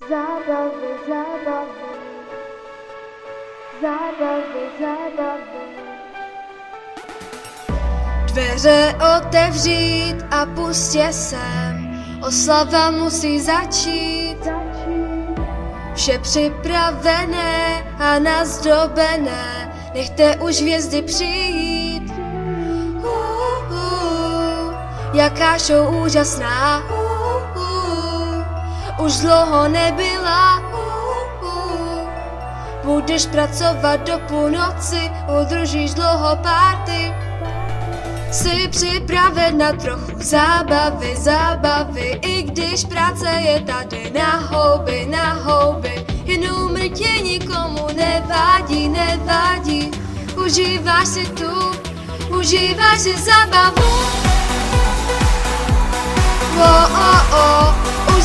Zábavy, zábavy, zábavy, zábavy. Dveře otevřít a pustě sem, oslava musí začít. Vše připravené a nazdobené, nechte už hvězdy přijít. Uh, uh, jaká show úžasná, uh, už dlouho nebyla. Uh, uh, budeš pracovat do půlnoci, udržíš dlouho párty. Jsi připraven na trochu zábavy, zábavy, i když práce je tady na houby, na houby. Jen úmrtě nikomu nevádí, nevádí. Užíváš si tu, užíváš si zábavu. Oh, oh, oh, už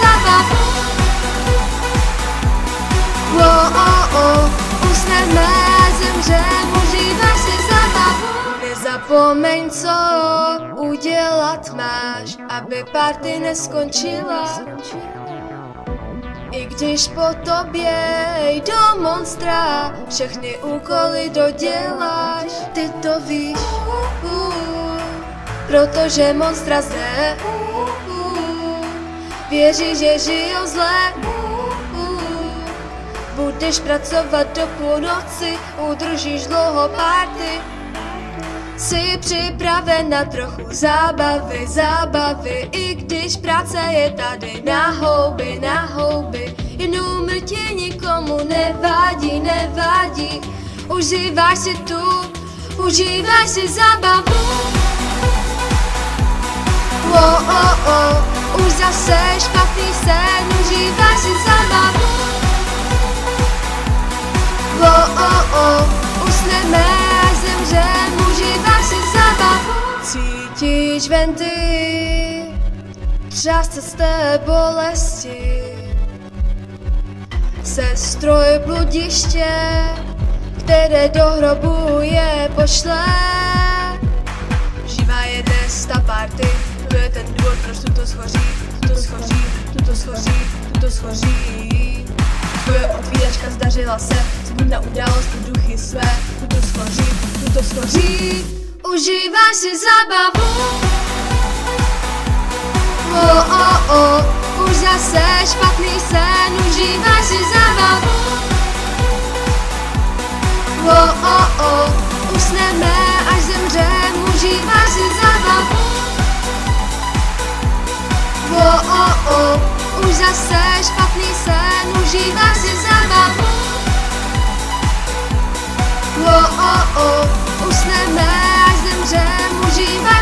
zábavu. Oh, oh, zábavu. Nezapomeň, co udělat máš, aby party neskončila. I když po tobě jdou monstra, všechny úkoly doděláš, ty to víš, protože monstra zde, věří, že žijou uh, budeš pracovat do půlnoci, udržíš dlouho párty, Jsi připraven na trochu zábavy, zábavy, i když práce je tady na houby, na houby. Jen úmrtě nikomu nevádí, nevádí. Užíváš si tu, užíváš si zábavu. Oh, oh, oh, už zase špatný sen, užíváš si zábavu. Oh, oh, oh, usneme, až zemřem, užíváš si zábavu. Cítíš venty, třásce z té bolesti. Sestroj bludiště, které do hrobu je pošle. Živá je dnes ta party, je ten důvod, proč tu to schoří, tu to schoří, tu to schoří, tu to schoří. Tvoje otvíračka zdařila se, zbudna událost pro duchy své, tu to schoří, tu to schoří. Užíváš si zábavu, oh, oh, oh, už zase špatný sen, užíváš si zábavu. Oh, zase špatný sen, užíváš si zábavu. Oh, oh, oh, usneme, až zemřem, zábavu.